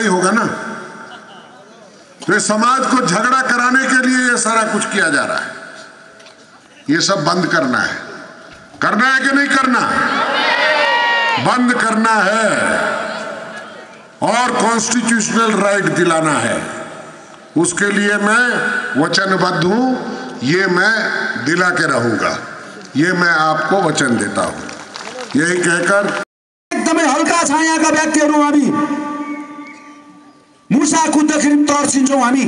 ही होगा ना? तो ये समाज को झगड़ा कराने के लिए ये सारा कुछ किया जा रहा है। ये सब बंद करना है। करना है कि नहीं करना? बंद करना है। और कॉन्स्टिट्यूशनल राइट दिलाना है। उसके लिए मैं वचनबद्ध हूँ। ये मैं दिला के रहूँगा। ये मैं आपको वचन देता हूँ। यही कहकर एकदमै हल्का छायाका व्यक्तिहरू हामी मुसा कुद्दाखेरि तर्सिन्छौँ हामी।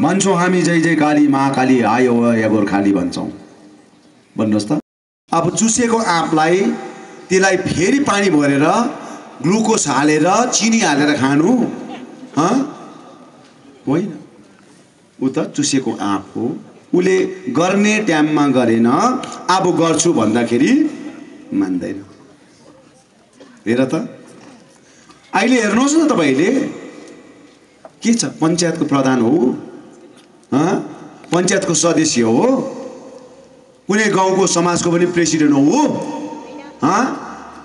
भन्छौँ हामी जय जय काली महाकाली आयो या गोर्खाली भन्छौँ। भन्नुहोस् त। अब चुसेको आँपलाई त्यसलाई फेरि पानी भरेर ग्लुकोज हालेर चिनी हालेर खानु। होइन। ऊ त चुसेको आँप हो। उसले गर्ने टाइममा गरेन। अब गर्छु भन्दाखेरि मान्दैन। हेर त। अहिले हेर्नुहोस् न तपाईँले। के छ? पञ्चायतको प्रधान हो पञ्चायतको सदस्य हो कुनै गाउँको समाजको पनि प्रेसिडेन्ट हो हँ?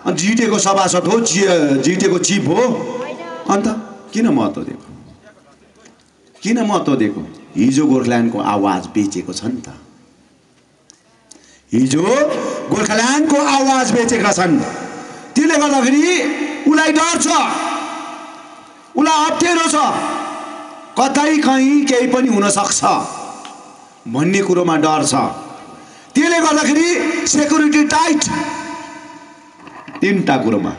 अनि जिटिएको सभासद हो जि जिटिएको चिफ हो। अन्त किन महत्त्व दिएको? किन महत्त्व दिएको? हिजो गोर्खाल्यान्डको आवाज बेचेको छ नि त। हिजो गोर्खाल्यान्डको आवाज बेचेका छन्। त्यसले गर्दाखेरि उसलाई डर छ। उसलाई अप्ठ्यारो छ। कतै कहीँ केही पनि हुनसक्छ भन्ने कुरोमा डर छ। त्यसले गर्दाखेरि सेक्युरिटी टाइट तिनवटा कुरोमा।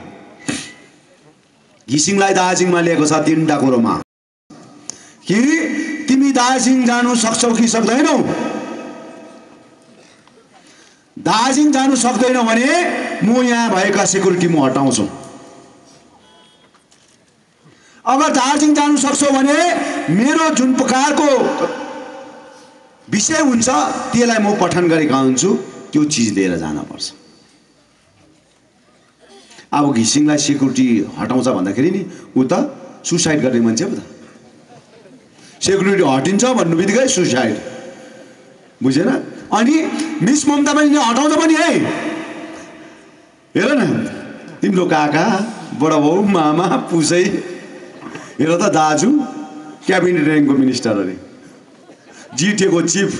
घिसिङलाई दार्जिलिङमा लिएको छ तिनवटा कुरोमा। कि तिमी दार्जिलिङ जानु सक्छौ कि सक्दैनौ? दार्जिलिङ जानु सक्दैनौ भने म यहाँ भएका सेक्युरिटी म हटाउँछु। अगर दार्जिलिङ जानु सक्छौ भने मेरो जुन प्रकारको विषय हुन्छ त्यसलाई म पठन गरेका हुन्छु त्यो चिज लिएर जानुपर्छ। अब घिसिङलाई सेक्युरिटी हटाउँछ भन्दाखेरि नि ऊ त सुसाइड गर्ने मान्छे पो त। सेक्युरिटी हटिन्छ भन्नु बित्तिकै सुसाइड। बुझेन? अनि मिस ममता पनि हटाउँछ पनि है। हेर न तिम्रो काका बडा बाउ मामा पुसै हेर त दाजु क्याबिनेट ऱ्याङ्कको मिनिस्टर अरे जिटिएको चिफ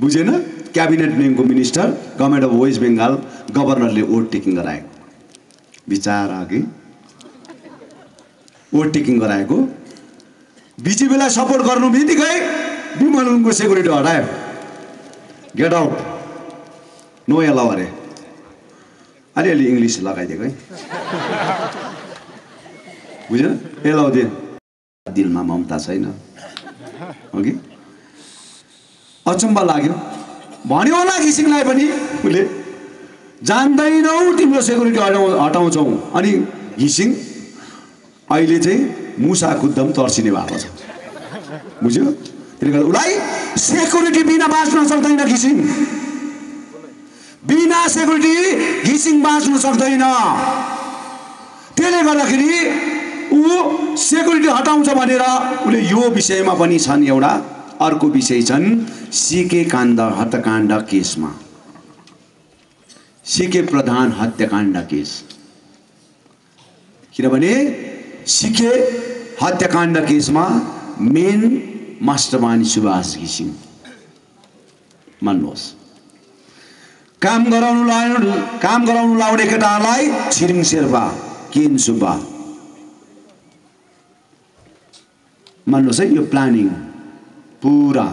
बुझेन cabinet ऱ्याङ्कको minister government of West Bengal गभर्नरले oath taking गराएको बिचारा कि ओट टेकिङ गराएको बिजेपीलाई सपोर्ट गर्नु बित्तिकै विमल सेक्युरिटी हटायो गेट आउट नो एलाउ अरे। अलिअलि इङ्ग्लिस लगाइदिएको है। बुझेन? एलाउ दिए। दिलमा ममता छैन। हो कि? अचम्म लाग्यो। भन्यो होला घिसिङलाई पनि। उसले जान्दैनौ तिम्रो सेक्युरिटी हटाउ हटाउँछौ। अनि घिसिङ अहिले चाहिँ मुसा कुद्दम तर्सिने भएको छ। बुझ्यो? त्यसले गर्दा उसलाई सेक्युरिटी बिना बाँच्न सक्दैन घिसिङ। बिना सेक्युरिटी घिसिङ बाँच्नु सक्दैन। त्यसले गर्दाखेरि ऊ सेक्युरिटी हटाउँछ भनेर उसले यो विषयमा पनि छन् एउटा अर्को विषय छन् सिके काण्ड हत्याकाण्ड केसमा। सिके प्रधान हत्याकाण्ड केस। किनभने सिके हत्याकाण्ड केसमा मेन मास्टरमाइन्ड सुभाष घिसिङ। मान्नुहोस्। काम गराउनु लाउनु काम गराउनु लाउने केटाहरूलाई छिरिङ शेर्पा केन सुब्बा। मान्नुहोस् है यो प्लानिङ पुरा।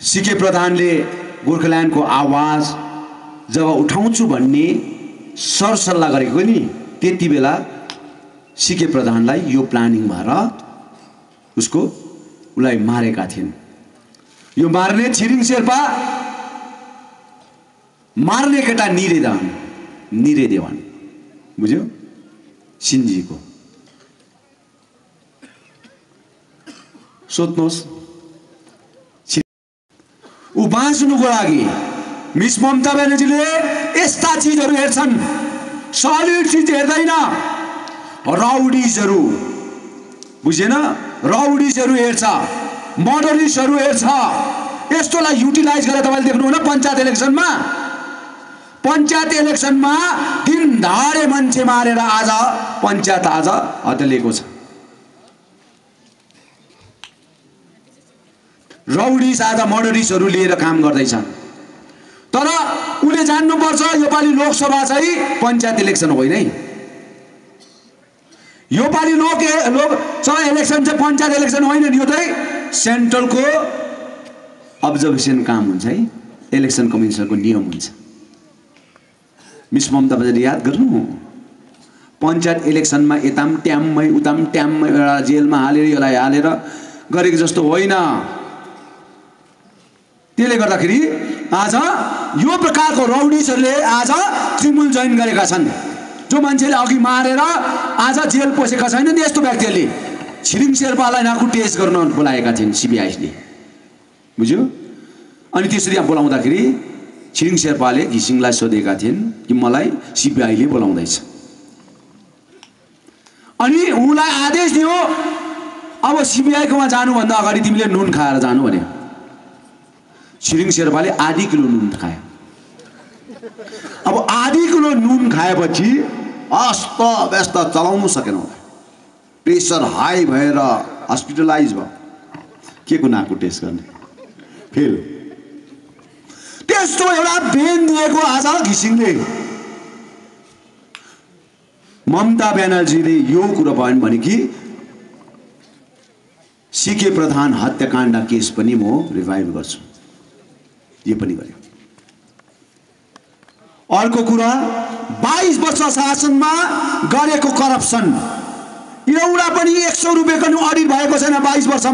सिके प्रधानले गोर्खाल्यान्डको आवाज जब उठाउँछु भन्ने सरसल्लाह गरेको नि त्यति बेला सिके प्रधानलाई यो प्लानिङ भएर उसको उसलाई मारेका थिइन्। यो मार्ने छिरिङ शेर्पा मार्ने केटा निरे देवान निरे देवान बुझ्यो? सिन्जीको। सोध्नुहोस् ऊ बाँच्नुको लागि मिस ममता ब्यानर्जीले यस्ता चिजहरू हेर्छन्। सलिड चिज हेर्दैन। राउडिजहरू बुझेन? राउडिजहरू हेर्छ। मर्डरिस्टहरू हेर्छ। यस्तोलाई युटिलाइज गरेर तपाईँले देख्नुहुन्न पञ्चायत इलेक्सनमा? पञ्चायत इलेक्सनमा तिन धारे मान्छे मारेर आज पञ्चायत आज हतलिएको छ। रौडिस आज मर्डरिसहरू लिएर काम गर्दैछन्। तर उसले जान्नुपर्छ योपालि लोकसभा चाहिँ पञ्चायत इलेक्सन होइन है। योपालि लोक लोकसभा इलेक्सन चाहिँ पञ्चायत इलेक्सन होइन नि यो चाहिँ सेन्ट्रलको अब्जर्भेसन काम हुन्छ है। इलेक्सन कमिसनको नियम हुन्छ। मिस ममता बजारले याद गर्नु? पञ्चायत इलेक्सनमा यताम ट्याममै उताम ट्याममै एउटा जेलमा हालेर यसलाई हालेर गरेको जस्तो होइन। त्यसले गर्दाखेरि आज यो प्रकारको रौडिसहरूले आज तृणमूल जोइन गरेका छन्। जो मान्छेले अघि मारेर आज जेल पसेका छैनन् यस्तो व्यक्तिहरूले। छिरिङ शेर्पालाई नाकु टेस्ट गर्न बोलाएका थिइन् सिबिआईले बुझ्यो? अनि त्यसरी यहाँ बोलाउँदाखेरि छिरिङ शेर्पाले घिसिङलाई सोधेका थिइन् कि मलाई सिबिआईले बोलाउँदैछ। अनि उसलाई आदेश दियो अब सिबिआईकोमा जानुभन्दा अगाडि तिमीले नुन खाएर जानु भन्यो छिरिङ शेर्पाले आधी किलो नुन खायो अब आधी किलो नुन खाएपछि अस्त व्यस्त चलाउनु सकेन। प्रेसर हाई भएर हस्पिटलाइज भयो। के को टेस्ट गर्ने? फेल। त्यस्तो एउटा बेन दिएको आज घिसिङले। ममता ब्यानर्जीले यो कुरो भएन भने कि सिके प्रधान हत्याकाण्ड केस पनि म रिभाइभ गर्छु। यो पनि गर्यो अर्को कुरा बाइस वर्ष शासनमा गरेको करप्सन एउटा पनि एक सौ रुपियाँको अडिट भएको छैन बाइस वर्ष।